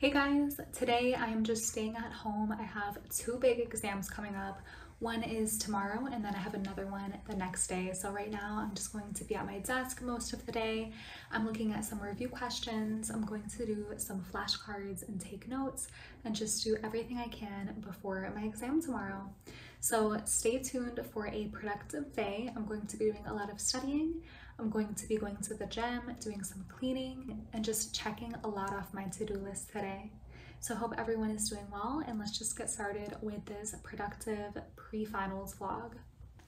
Hey guys, today I am just staying at home. I have two big exams coming up. One is tomorrow and then I have another one the next day. So right now I'm just going to be at my desk most of the day. I'm looking at some review questions. I'm going to do some flashcards and take notes and just do everything I can before my exam tomorrow. So stay tuned for a productive day. I'm going to be doing a lot of studying. I'm going to be going to the gym, doing some cleaning, and just checking a lot off my to-do list today. So hope everyone is doing well and let's just get started with this productive pre-finals vlog.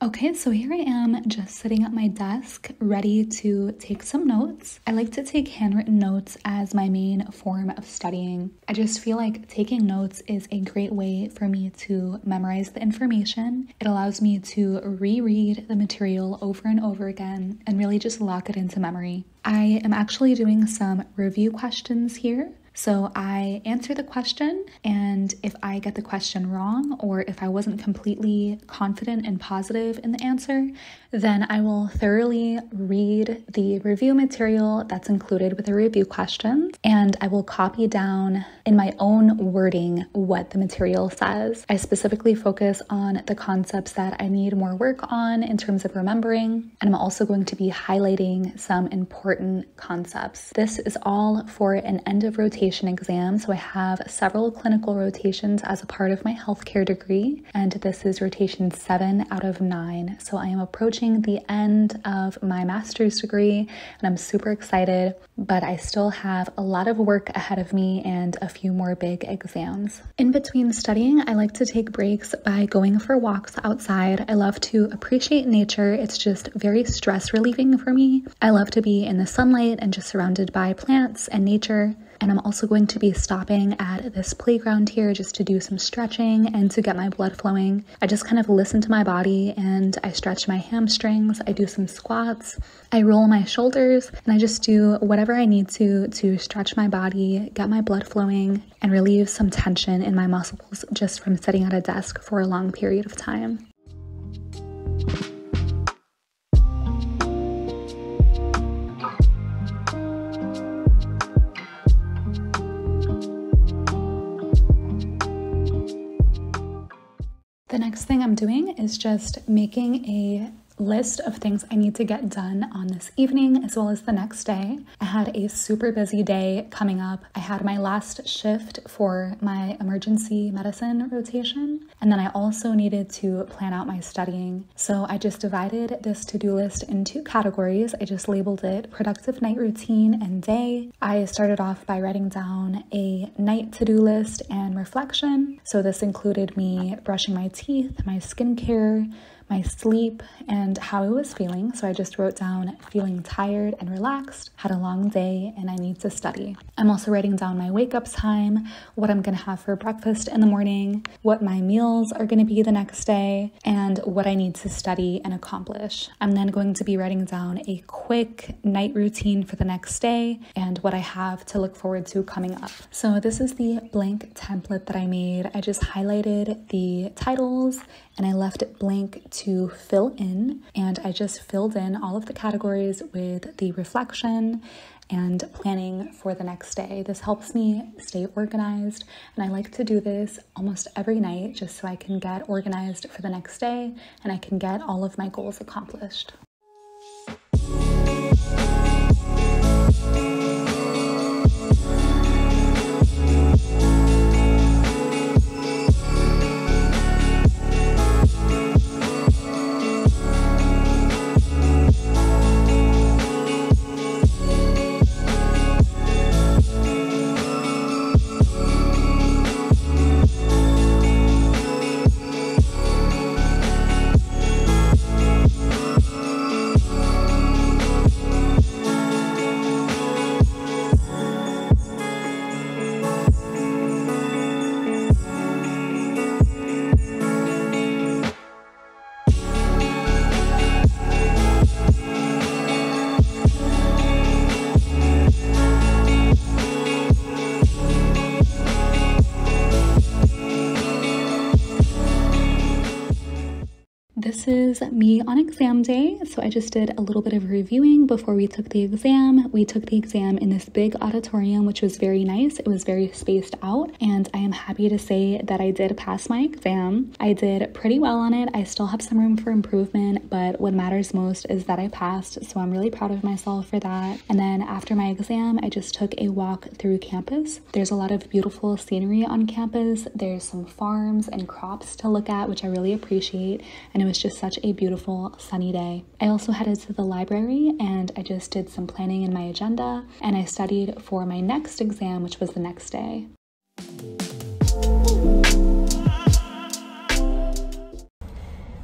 Okay, so here I am just sitting at my desk ready to take some notes. I like to take handwritten notes as my main form of studying. I just feel like taking notes is a great way for me to memorize the information. It allows me to reread the material over and over again and really just lock it into memory. I am actually doing some review questions here. So I answer the question, and if I get the question wrong or if I wasn't completely confident and positive in the answer, then I will thoroughly read the review material that's included with the review questions and I will copy down in my own wording what the material says. I specifically focus on the concepts that I need more work on in terms of remembering, and I'm also going to be highlighting some important concepts. This is all for an end of rotation exam, so I have several clinical rotations as a part of my healthcare degree, and this is rotation seven out of nine. So I am approaching approaching the end of my master's degree and I'm super excited, but I still have a lot of work ahead of me and a few more big exams. In between studying, I like to take breaks by going for walks outside. I love to appreciate nature, it's just very stress relieving for me. I love to be in the sunlight and just surrounded by plants and nature. And I'm also going to be stopping at this playground here just to do some stretching and to get my blood flowing. I just kind of listen to my body and I stretch my hamstrings, I do some squats, I roll my shoulders, and I just do whatever I need to to stretch my body, get my blood flowing, and relieve some tension in my muscles just from sitting at a desk for a long period of time. The next thing I'm doing is just making a list of things I need to get done on this evening as well as the next day. I had a super busy day coming up. I had my last shift for my emergency medicine rotation, and then I also needed to plan out my studying. So I just divided this to do list in two categories. I just labeled it productive night routine and day. I started off by writing down a night to do list and reflection. So this included me brushing my teeth, my skincare my sleep, and how I was feeling. So I just wrote down feeling tired and relaxed, had a long day, and I need to study. I'm also writing down my wake up time, what I'm gonna have for breakfast in the morning, what my meals are gonna be the next day, and what I need to study and accomplish. I'm then going to be writing down a quick night routine for the next day and what I have to look forward to coming up. So this is the blank template that I made. I just highlighted the titles and I left it blank to fill in. And I just filled in all of the categories with the reflection and planning for the next day. This helps me stay organized, and I like to do this almost every night just so I can get organized for the next day and I can get all of my goals accomplished. Was me on exam day. So I just did a little bit of reviewing before we took the exam. We took the exam in this big auditorium, which was very nice. It was very spaced out, and I am happy to say that I did pass my exam. I did pretty well on it. I still have some room for improvement, but what matters most is that I passed. So I'm really proud of myself for that. And then after my exam, I just took a walk through campus. There's a lot of beautiful scenery on campus. There's some farms and crops to look at, which I really appreciate. And it was just such a beautiful sunny day. I also headed to the library and I just did some planning in my agenda and I studied for my next exam, which was the next day.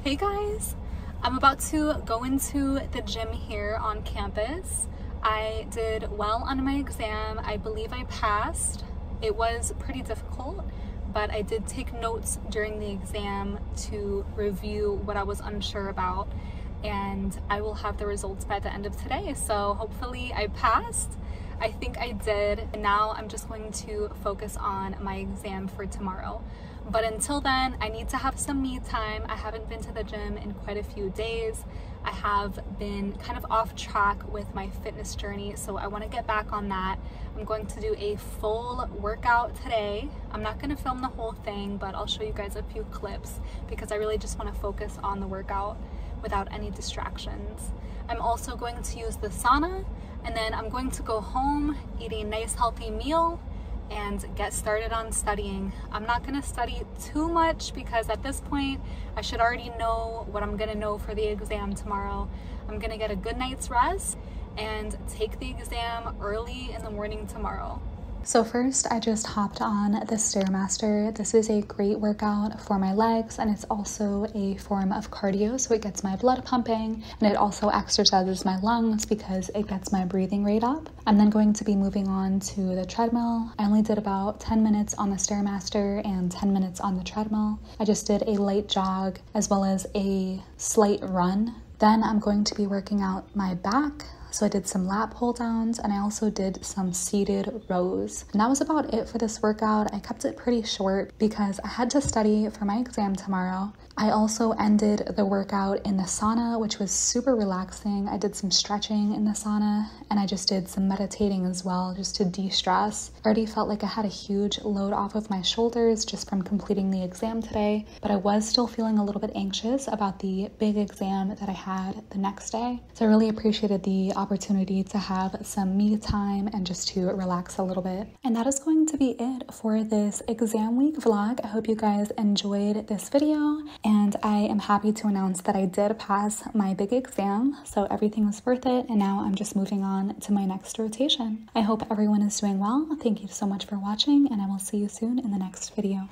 Hey guys, I'm about to go into the gym here on campus. I did well on my exam. I believe I passed. It was pretty difficult, but I did take notes during the exam to review what I was unsure about and I will have the results by the end of today. So hopefully I passed. I think I did. Now I'm just going to focus on my exam for tomorrow. But until then, I need to have some me time. I haven't been to the gym in quite a few days. I have been kind of off track with my fitness journey, so I want to get back on that. I'm going to do a full workout today. I'm not going to film the whole thing, but I'll show you guys a few clips because I really just want to focus on the workout without any distractions. I'm also going to use the sauna and then I'm going to go home, eat a nice healthy meal, and get started on studying. I'm not gonna study too much because at this point I should already know what I'm gonna know for the exam tomorrow. I'm gonna get a good night's rest and take the exam early in the morning tomorrow. So first I just hopped on the Stairmaster. This is a great workout for my legs and it's also a form of cardio so it gets my blood pumping and it also exercises my lungs because it gets my breathing rate up. I'm then going to be moving on to the treadmill. I only did about 10 minutes on the Stairmaster and 10 minutes on the treadmill. I just did a light jog as well as a slight run. Then I'm going to be working out my back so I did some lat pull downs and I also did some seated rows. And that was about it for this workout. I kept it pretty short because I had to study for my exam tomorrow. I also ended the workout in the sauna, which was super relaxing. I did some stretching in the sauna and I just did some meditating as well, just to de stress. I already felt like I had a huge load off of my shoulders just from completing the exam today, but I was still feeling a little bit anxious about the big exam that I had the next day. So I really appreciated the opportunity to have some me time and just to relax a little bit. And that is going to be it for this exam week vlog. I hope you guys enjoyed this video and I am happy to announce that I did pass my big exam, so everything was worth it, and now I'm just moving on to my next rotation. I hope everyone is doing well. Thank you so much for watching, and I will see you soon in the next video.